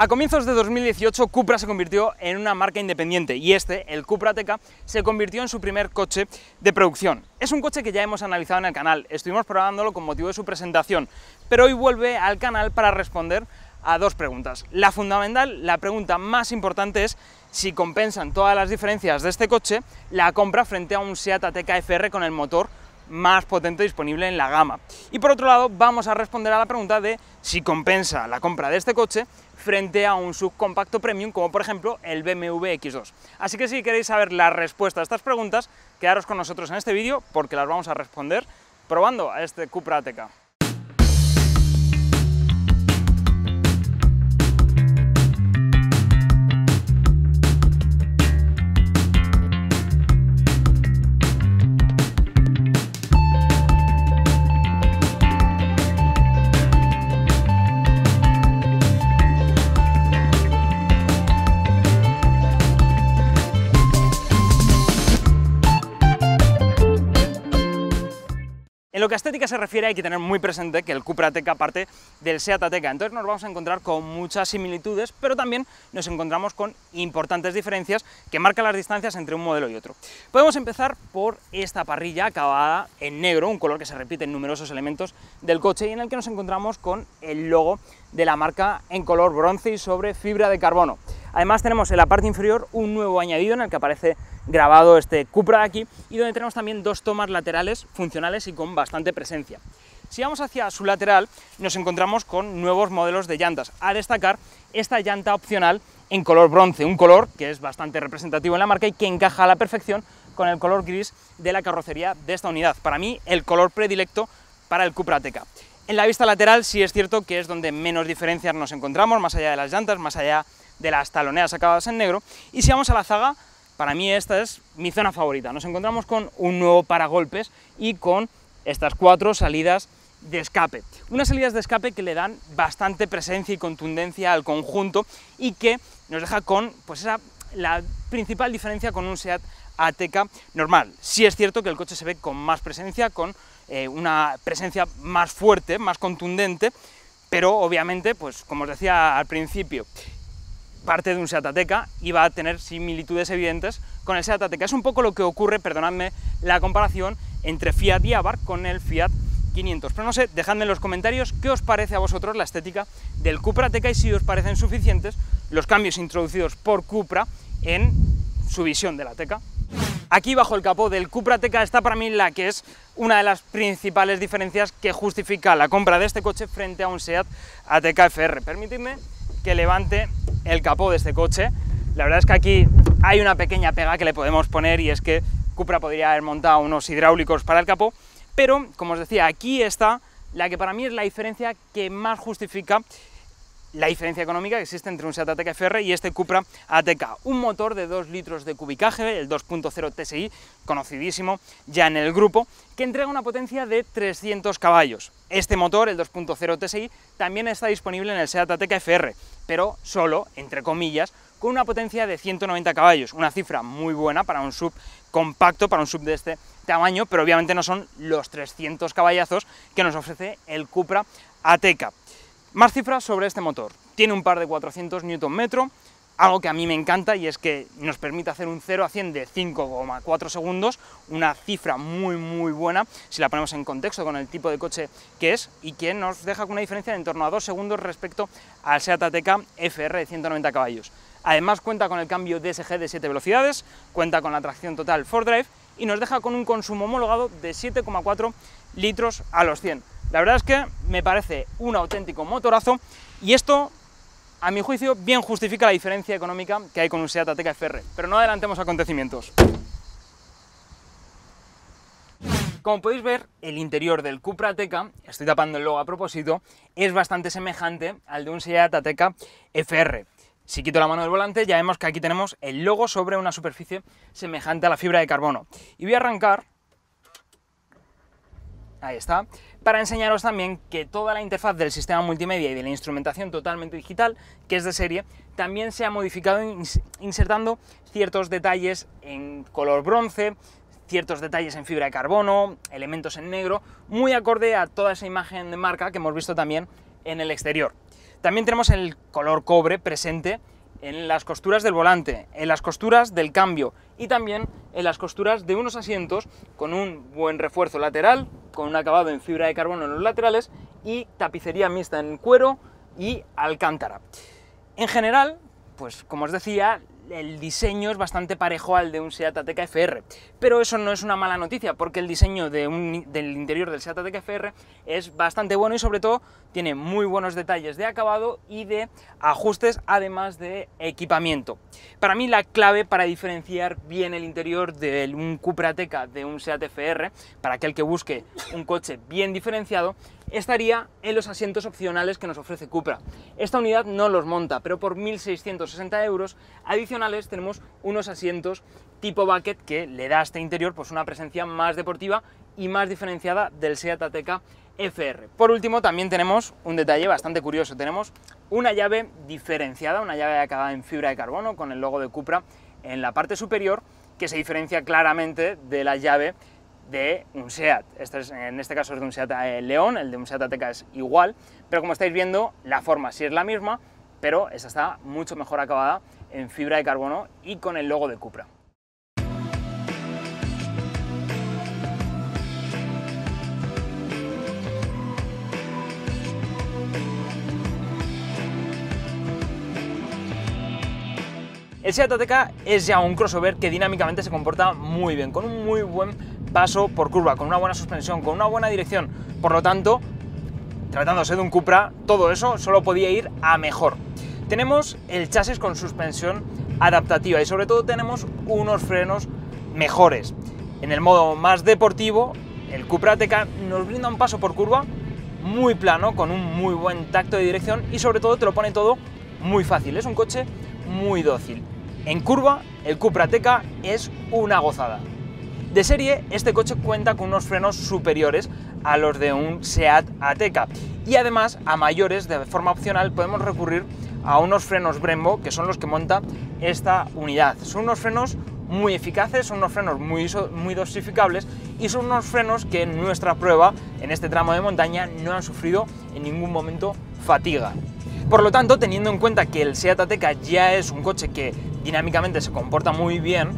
A comienzos de 2018, Cupra se convirtió en una marca independiente y este, el Cupra Teca, se convirtió en su primer coche de producción. Es un coche que ya hemos analizado en el canal, estuvimos probándolo con motivo de su presentación, pero hoy vuelve al canal para responder a dos preguntas. La fundamental, la pregunta más importante es si compensan todas las diferencias de este coche la compra frente a un Seat Ateca FR con el motor más potente disponible en la gama. Y por otro lado, vamos a responder a la pregunta de si compensa la compra de este coche frente a un subcompacto premium como por ejemplo el BMW X2. Así que si queréis saber la respuesta a estas preguntas, quedaros con nosotros en este vídeo porque las vamos a responder probando a este Cupra Ateca. En lo que a estética se refiere hay que tener muy presente que el Cupra Ateca parte del Seat Ateca, entonces nos vamos a encontrar con muchas similitudes, pero también nos encontramos con importantes diferencias que marcan las distancias entre un modelo y otro. Podemos empezar por esta parrilla acabada en negro, un color que se repite en numerosos elementos del coche y en el que nos encontramos con el logo de la marca en color bronce y sobre fibra de carbono. Además tenemos en la parte inferior un nuevo añadido en el que aparece grabado este Cupra aquí y donde tenemos también dos tomas laterales funcionales y con bastante presencia. Si vamos hacia su lateral nos encontramos con nuevos modelos de llantas, a destacar esta llanta opcional en color bronce, un color que es bastante representativo en la marca y que encaja a la perfección con el color gris de la carrocería de esta unidad. Para mí, el color predilecto para el Cupra Ateca. En la vista lateral sí es cierto que es donde menos diferencias nos encontramos, más allá de las llantas, más allá de las taloneas acabadas en negro, y si vamos a la zaga, para mí esta es mi zona favorita. Nos encontramos con un nuevo paragolpes y con estas cuatro salidas de escape. Unas salidas de escape que le dan bastante presencia y contundencia al conjunto y que nos deja con pues esa la principal diferencia con un SEAT Ateca normal. Sí es cierto que el coche se ve con más presencia, con eh, una presencia más fuerte, más contundente, pero obviamente, pues como os decía al principio, parte de un Seat Ateca y va a tener similitudes evidentes con el Seat Ateca. Es un poco lo que ocurre, perdonadme la comparación, entre Fiat y Abarth con el Fiat 500. Pero no sé, dejadme en los comentarios qué os parece a vosotros la estética del Cupra Ateca y si os parecen suficientes los cambios introducidos por Cupra en su visión de la Ateca. Aquí bajo el capó del Cupra Ateca está para mí la que es una de las principales diferencias que justifica la compra de este coche frente a un Seat Ateca FR. Permitidme que levante el capó de este coche. La verdad es que aquí hay una pequeña pega que le podemos poner y es que Cupra podría haber montado unos hidráulicos para el capó, pero como os decía, aquí está la que para mí es la diferencia que más justifica la diferencia económica que existe entre un Seat Ateca FR y este Cupra Ateca. Un motor de 2 litros de cubicaje, el 2.0 TSI, conocidísimo ya en el grupo, que entrega una potencia de 300 caballos. Este motor, el 2.0 TSI, también está disponible en el Seat Ateca FR, pero solo, entre comillas, con una potencia de 190 caballos, una cifra muy buena para un sub compacto, para un sub de este tamaño, pero obviamente no son los 300 caballazos que nos ofrece el Cupra Ateca. Más cifras sobre este motor. Tiene un par de 400 Nm, algo que a mí me encanta y es que nos permite hacer un 0 a 100 de 5,4 segundos, una cifra muy muy buena si la ponemos en contexto con el tipo de coche que es y que nos deja con una diferencia de en torno a 2 segundos respecto al Seat Ateca FR de 190 caballos. Además cuenta con el cambio DSG de 7 velocidades, cuenta con la tracción total 4Drive y nos deja con un consumo homologado de 7,4 litros a los 100 la verdad es que me parece un auténtico motorazo y esto, a mi juicio, bien justifica la diferencia económica que hay con un Seat Ateca FR, pero no adelantemos acontecimientos. Como podéis ver, el interior del Cupra Ateca, estoy tapando el logo a propósito, es bastante semejante al de un Seat Ateca FR. Si quito la mano del volante, ya vemos que aquí tenemos el logo sobre una superficie semejante a la fibra de carbono. Y voy a arrancar Ahí está. Para enseñaros también que toda la interfaz del sistema multimedia y de la instrumentación totalmente digital, que es de serie, también se ha modificado insertando ciertos detalles en color bronce, ciertos detalles en fibra de carbono, elementos en negro, muy acorde a toda esa imagen de marca que hemos visto también en el exterior. También tenemos el color cobre presente en las costuras del volante, en las costuras del cambio y también en las costuras de unos asientos con un buen refuerzo lateral, con un acabado en fibra de carbono en los laterales y tapicería mixta en cuero y alcántara. En general, pues como os decía, el diseño es bastante parejo al de un Seat Ateca FR, pero eso no es una mala noticia, porque el diseño del interior del Seat Ateca FR es bastante bueno y sobre todo tiene muy buenos detalles de acabado y de ajustes, además de equipamiento. Para mí la clave para diferenciar bien el interior de un Cupra Ateca de un Seat FR, para aquel que busque un coche bien diferenciado, estaría en los asientos opcionales que nos ofrece Cupra. Esta unidad no los monta, pero por 1.660 euros adicionales tenemos unos asientos tipo bucket que le da a este interior pues, una presencia más deportiva y más diferenciada del Seat Ateca FR. Por último, también tenemos un detalle bastante curioso. Tenemos una llave diferenciada, una llave acabada en fibra de carbono con el logo de Cupra en la parte superior que se diferencia claramente de la llave de un SEAT. Este en este caso es de un SEAT eh, León, el de un SEAT Ateca es igual, pero como estáis viendo, la forma sí es la misma, pero esta está mucho mejor acabada en fibra de carbono y con el logo de Cupra. El Seat Ateca es ya un crossover que dinámicamente se comporta muy bien, con un muy buen paso por curva, con una buena suspensión, con una buena dirección. Por lo tanto, tratándose de un Cupra, todo eso solo podía ir a mejor. Tenemos el chasis con suspensión adaptativa y sobre todo tenemos unos frenos mejores. En el modo más deportivo, el Cupra Ateca nos brinda un paso por curva muy plano, con un muy buen tacto de dirección y sobre todo te lo pone todo muy fácil. Es un coche muy dócil. En curva, el Cupra Ateca es una gozada. De serie, este coche cuenta con unos frenos superiores a los de un SEAT Ateca y además a mayores de forma opcional podemos recurrir a unos frenos Brembo que son los que monta esta unidad. Son unos frenos muy eficaces, son unos frenos muy, muy dosificables y son unos frenos que en nuestra prueba en este tramo de montaña no han sufrido en ningún momento fatiga. Por lo tanto, teniendo en cuenta que el Seat Ateca ya es un coche que dinámicamente se comporta muy bien,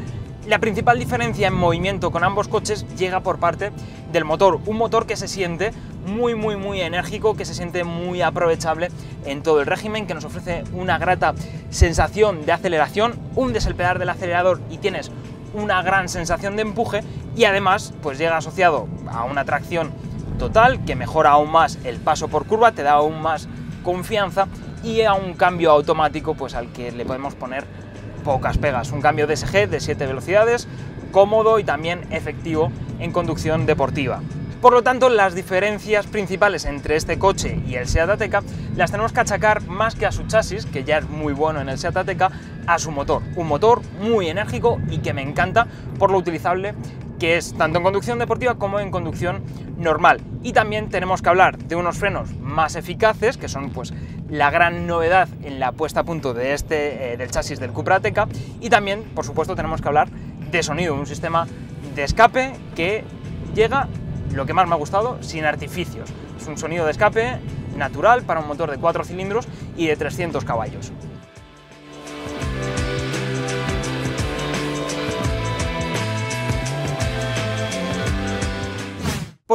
la principal diferencia en movimiento con ambos coches llega por parte del motor, un motor que se siente muy muy muy enérgico, que se siente muy aprovechable en todo el régimen, que nos ofrece una grata sensación de aceleración, un el pedal del acelerador y tienes una gran sensación de empuje y además pues llega asociado a una tracción total que mejora aún más el paso por curva, te da aún más confianza y a un cambio automático pues al que le podemos poner pocas pegas. Un cambio DSG de 7 velocidades, cómodo y también efectivo en conducción deportiva. Por lo tanto, las diferencias principales entre este coche y el Seat Ateca las tenemos que achacar más que a su chasis, que ya es muy bueno en el Seat Ateca, a su motor. Un motor muy enérgico y que me encanta por lo utilizable que es tanto en conducción deportiva como en conducción normal. Y también tenemos que hablar de unos frenos más eficaces, que son pues la gran novedad en la puesta a punto de este, eh, del chasis del Cupra Ateca, y también, por supuesto, tenemos que hablar de sonido, un sistema de escape que llega, lo que más me ha gustado, sin artificios. Es un sonido de escape natural para un motor de 4 cilindros y de 300 caballos.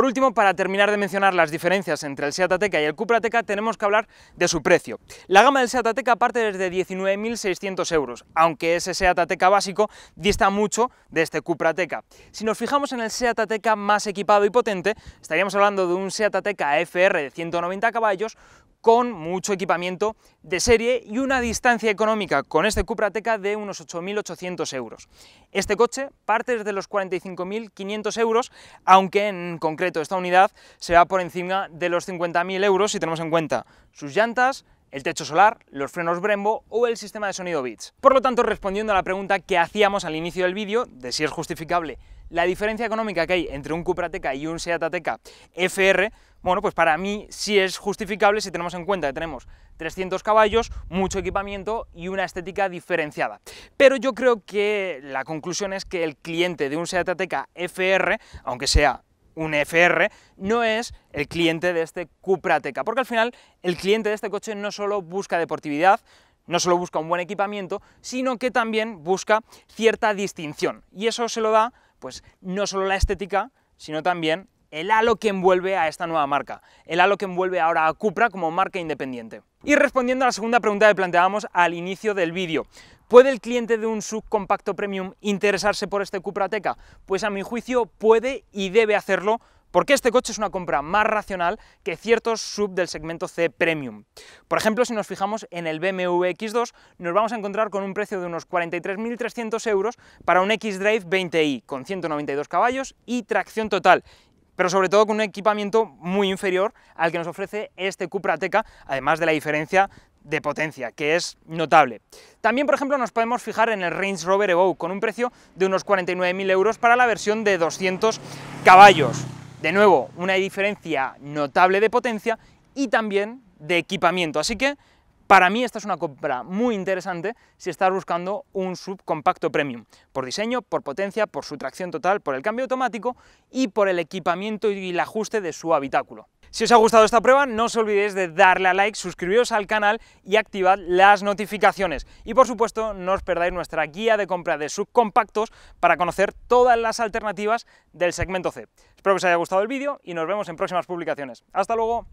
Por último, para terminar de mencionar las diferencias entre el Seat Ateca y el Cupra Ateca, tenemos que hablar de su precio. La gama del Seat Ateca parte desde 19.600 euros, aunque ese Seat Ateca básico dista mucho de este Cupra Ateca. Si nos fijamos en el Seat Ateca más equipado y potente, estaríamos hablando de un Seat Ateca FR de 190 caballos con mucho equipamiento de serie y una distancia económica con este Cupra Ateca de unos 8.800 euros. Este coche parte desde los 45.500 euros, aunque en concreto esta unidad se va por encima de los 50.000 euros si tenemos en cuenta sus llantas, el techo solar, los frenos Brembo o el sistema de sonido Beats. Por lo tanto, respondiendo a la pregunta que hacíamos al inicio del vídeo, de si es justificable la diferencia económica que hay entre un Cupra Ateca y un Seat Ateca FR, bueno, pues para mí sí es justificable si tenemos en cuenta que tenemos 300 caballos, mucho equipamiento y una estética diferenciada. Pero yo creo que la conclusión es que el cliente de un Seat Ateca FR, aunque sea un FR, no es el cliente de este Cupra Teca, porque al final el cliente de este coche no solo busca deportividad, no solo busca un buen equipamiento, sino que también busca cierta distinción. Y eso se lo da, pues, no solo la estética, sino también el halo que envuelve a esta nueva marca, el halo que envuelve ahora a Cupra como marca independiente. Y respondiendo a la segunda pregunta que planteábamos al inicio del vídeo, ¿puede el cliente de un subcompacto premium interesarse por este Cupra Teca? Pues a mi juicio puede y debe hacerlo porque este coche es una compra más racional que ciertos sub del segmento C Premium. Por ejemplo, si nos fijamos en el BMW X2, nos vamos a encontrar con un precio de unos 43.300 euros para un X-Drive 20i, con 192 caballos y tracción total, pero sobre todo con un equipamiento muy inferior al que nos ofrece este Cupra Teca, además de la diferencia de potencia, que es notable. También, por ejemplo, nos podemos fijar en el Range Rover Evoque, con un precio de unos 49.000 euros para la versión de 200 caballos. De nuevo, una diferencia notable de potencia y también de equipamiento, así que para mí esta es una compra muy interesante si estás buscando un subcompacto premium, por diseño, por potencia, por su tracción total, por el cambio automático y por el equipamiento y el ajuste de su habitáculo. Si os ha gustado esta prueba, no os olvidéis de darle a like, suscribiros al canal y activad las notificaciones. Y por supuesto, no os perdáis nuestra guía de compra de subcompactos para conocer todas las alternativas del segmento C. Espero que os haya gustado el vídeo y nos vemos en próximas publicaciones. ¡Hasta luego!